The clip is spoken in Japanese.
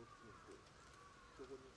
を詰めてそこに